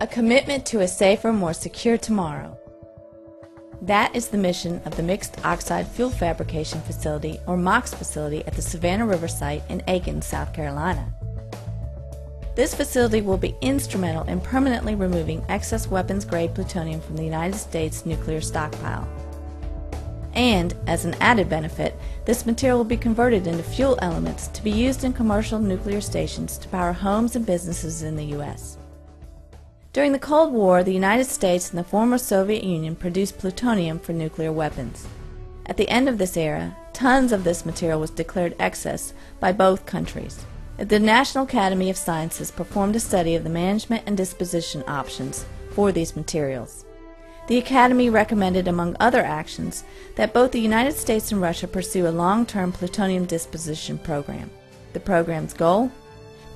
A commitment to a safer, more secure tomorrow. That is the mission of the Mixed Oxide Fuel Fabrication Facility, or MOX facility, at the Savannah River site in Aiken, South Carolina. This facility will be instrumental in permanently removing excess weapons grade plutonium from the United States nuclear stockpile. And, as an added benefit, this material will be converted into fuel elements to be used in commercial nuclear stations to power homes and businesses in the U.S. During the Cold War, the United States and the former Soviet Union produced plutonium for nuclear weapons. At the end of this era, tons of this material was declared excess by both countries. The National Academy of Sciences performed a study of the management and disposition options for these materials. The Academy recommended, among other actions, that both the United States and Russia pursue a long-term plutonium disposition program. The program's goal?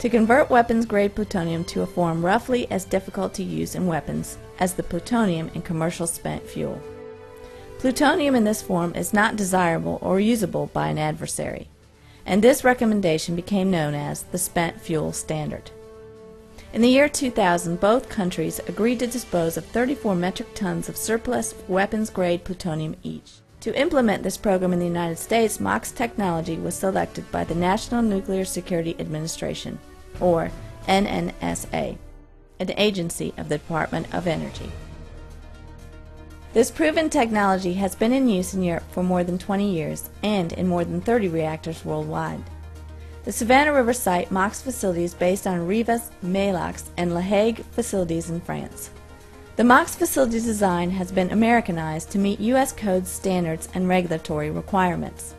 To convert weapons-grade plutonium to a form roughly as difficult to use in weapons as the plutonium in commercial spent fuel. Plutonium in this form is not desirable or usable by an adversary and this recommendation became known as the Spent Fuel Standard. In the year 2000, both countries agreed to dispose of 34 metric tons of surplus weapons-grade plutonium each. To implement this program in the United States, MOX technology was selected by the National Nuclear Security Administration, or NNSA, an agency of the Department of Energy. This proven technology has been in use in Europe for more than 20 years and in more than 30 reactors worldwide. The Savannah River site MOX facility is based on Areva's, Melox, and La Hague facilities in France. The MOX facility design has been Americanized to meet U.S. code standards and regulatory requirements.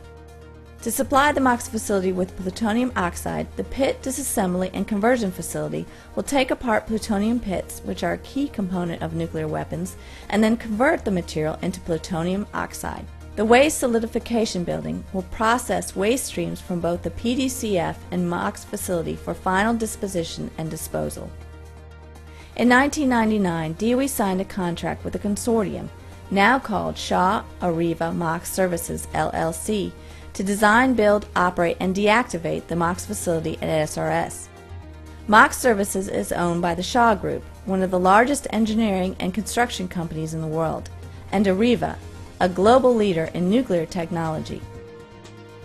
To supply the MOX facility with plutonium oxide, the pit disassembly and conversion facility will take apart plutonium pits, which are a key component of nuclear weapons, and then convert the material into plutonium oxide. The waste solidification building will process waste streams from both the PDCF and MOX facility for final disposition and disposal. In 1999, DOE signed a contract with a consortium, now called Shaw Areva MOX Services LLC, to design, build, operate, and deactivate the MOX facility at SRS. MOX Services is owned by the Shaw Group, one of the largest engineering and construction companies in the world, and Areva, a global leader in nuclear technology.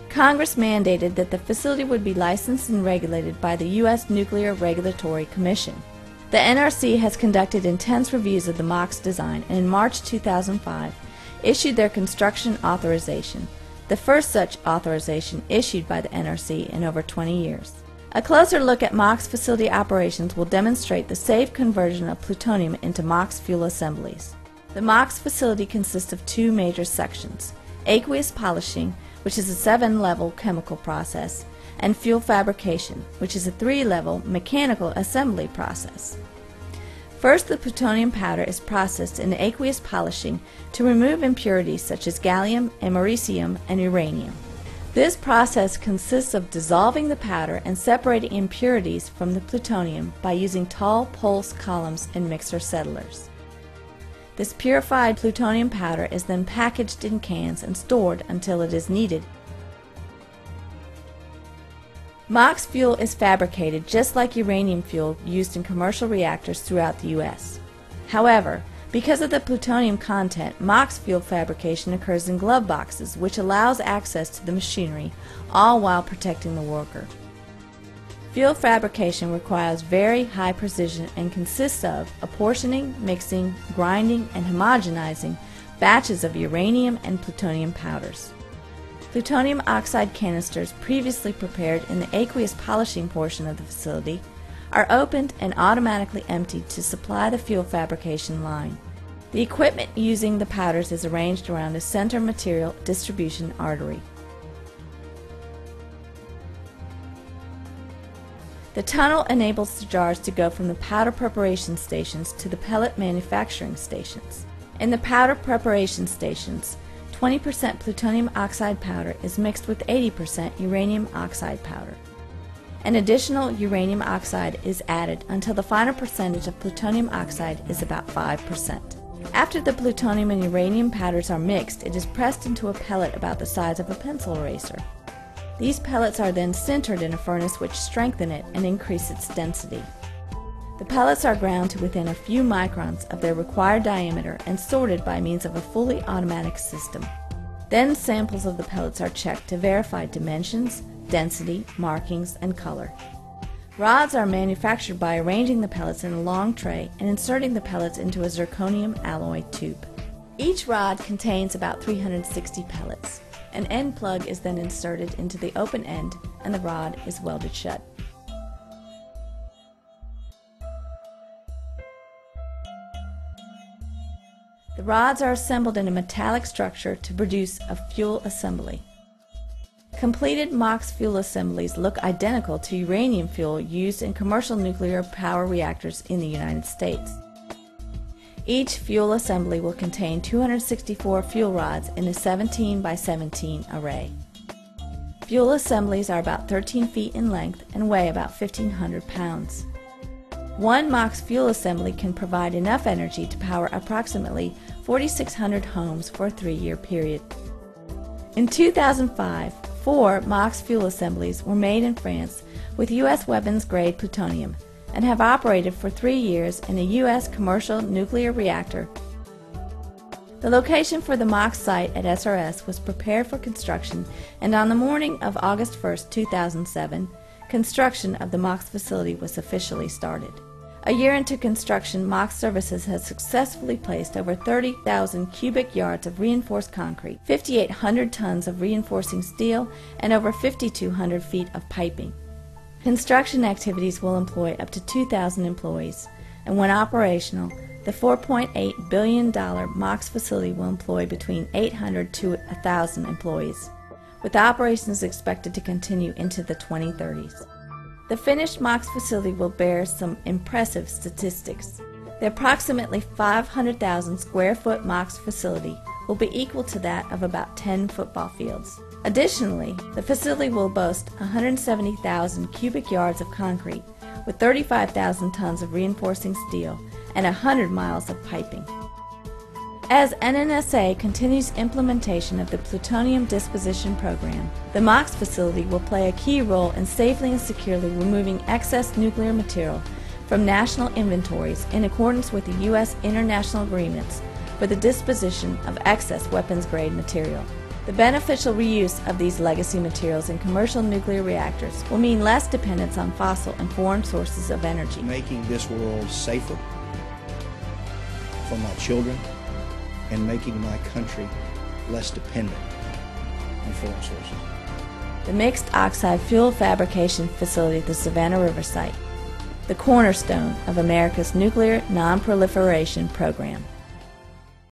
Congress mandated that the facility would be licensed and regulated by the U.S. Nuclear Regulatory Commission. The NRC has conducted intense reviews of the MOX design and in March 2005 issued their construction authorization, the first such authorization issued by the NRC in over 20 years. A closer look at MOX facility operations will demonstrate the safe conversion of plutonium into MOX fuel assemblies. The MOX facility consists of two major sections, aqueous polishing, which is a seven-level chemical process, and fuel fabrication, which is a three-level mechanical assembly process. First, the plutonium powder is processed in aqueous polishing to remove impurities such as gallium, americium, and uranium. This process consists of dissolving the powder and separating impurities from the plutonium by using tall pulse columns and mixer settlers. This purified plutonium powder is then packaged in cans and stored until it is needed MOX fuel is fabricated just like uranium fuel used in commercial reactors throughout the U.S. However, because of the plutonium content, MOX fuel fabrication occurs in glove boxes, which allows access to the machinery, all while protecting the worker. Fuel fabrication requires very high precision and consists of apportioning, mixing, grinding, and homogenizing batches of uranium and plutonium powders. Plutonium oxide canisters previously prepared in the aqueous polishing portion of the facility are opened and automatically emptied to supply the fuel fabrication line. The equipment using the powders is arranged around a center material distribution artery. The tunnel enables the jars to go from the powder preparation stations to the pellet manufacturing stations. In the powder preparation stations, 20% plutonium oxide powder is mixed with 80% uranium oxide powder. An additional uranium oxide is added until the final percentage of plutonium oxide is about 5%. After the plutonium and uranium powders are mixed, it is pressed into a pellet about the size of a pencil eraser. These pellets are then sintered in a furnace which strengthen it and increase its density. The pellets are ground to within a few microns of their required diameter and sorted by means of a fully automatic system. Then samples of the pellets are checked to verify dimensions, density, markings, and color. Rods are manufactured by arranging the pellets in a long tray and inserting the pellets into a zirconium alloy tube. Each rod contains about 360 pellets. An end plug is then inserted into the open end and the rod is welded shut. The rods are assembled in a metallic structure to produce a fuel assembly. Completed MOX fuel assemblies look identical to uranium fuel used in commercial nuclear power reactors in the United States. Each fuel assembly will contain 264 fuel rods in a 17 by 17 array. Fuel assemblies are about 13 feet in length and weigh about 1,500 pounds. One MOX fuel assembly can provide enough energy to power approximately 4,600 homes for a three-year period. In 2005, four MOX fuel assemblies were made in France with U.S. weapons-grade plutonium and have operated for three years in a U.S. commercial nuclear reactor. The location for the MOX site at SRS was prepared for construction and on the morning of August 1, 2007, construction of the MOX facility was officially started. A year into construction, MOX Services has successfully placed over 30,000 cubic yards of reinforced concrete, 5,800 tons of reinforcing steel, and over 5,200 feet of piping. Construction activities will employ up to 2,000 employees, and when operational, the $4.8 billion MOX facility will employ between 800 to 1,000 employees, with operations expected to continue into the 2030s. The finished MOX facility will bear some impressive statistics. The approximately 500,000 square foot MOX facility will be equal to that of about 10 football fields. Additionally, the facility will boast 170,000 cubic yards of concrete with 35,000 tons of reinforcing steel and 100 miles of piping. As NNSA continues implementation of the plutonium disposition program, the MOX facility will play a key role in safely and securely removing excess nuclear material from national inventories in accordance with the U.S. international agreements for the disposition of excess weapons grade material. The beneficial reuse of these legacy materials in commercial nuclear reactors will mean less dependence on fossil and foreign sources of energy. Making this world safer for my children and making my country less dependent on foreign sources. The mixed oxide fuel fabrication facility at the Savannah River site, the cornerstone of America's nuclear nonproliferation program.